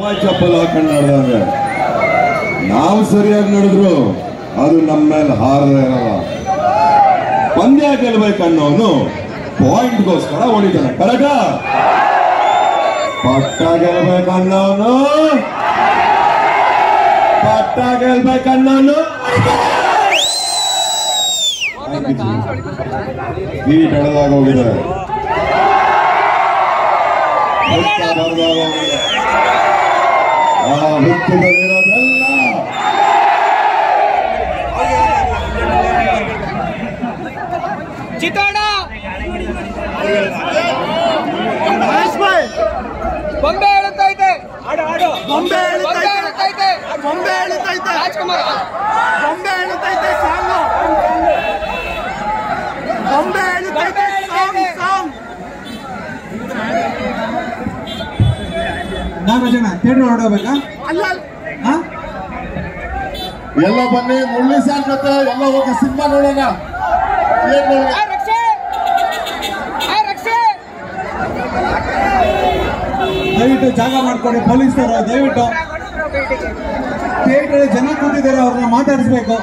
ಚಪ್ಪಲ್ ಹಾಕೊಂಡು ನಡೆದಂಗೆ ನಾವು ಸರಿಯಾಗಿ ನಡೆದ್ರು ಅದು ನಮ್ಮ ಮೇಲೆ ಹಾರದ ಇರಲ್ಲ. ಪಂದ್ಯ ಗೆಲ್ಬೇಕನ್ನೋನು ಪಾಯಿಂಟ್ಗೋಸ್ಕರ ಹೊಡಿತಾನೆ. ಕರೆಕ್ಟ ಪಟ್ಟ ಗೆಲ್ಬೇಕನ್ನೋನು. ಪಟ್ಟ ಗೆಲ್ಬೇಕನ್ನೋನು. ಗೀಟ್ ಎಳೆದಾಗ ಹೋಗಿದೆ. ಹೋಗಿದೆ. ಆ ಹುತ್ತದಲ್ಲಿರೋದೆಲ್ಲ ಚಿತ್ತಾಡ ಬೊಂಬೆ ಹೇಳುತ್ತೈತೆ ಬೊಂಬೆ ಹೇಳುತ್ತೈತೆ ಬೊಂಬೆ ಹೇಳುತ್ತೈತೆ ರಾಜ್ಕುಮಾರ್. ಬೊಂಬೆ ಎಳಿತೈತೆ ನಾನು ಜನ ಥಿಯೇಟರ್ ಹೊರಡಬೇಕಾ ಅಲ್ಲ. ಹಾ? ಎಲ್ಲ ಬನ್ನಿ ಮುಳ್ಳಿ ಸಾರ್ ಜೊತೆ ಎಲ್ಲ ಹೋಗಿ ಸಿನಿಮಾ ನೋಡೋಣ. ದಯವಿಟ್ಟು ಜಾಗ ಮಾಡ್ಕೊಡಿ ಪೊಲೀಸರು ದಯವಿಟ್ಟು. ಥಿಯೇಟರ್ ಜನ ಕೂತಿದ್ದಾರೆ ಅವ್ರನ್ನ ಮಾತಾಡಿಸ್ಬೇಕು.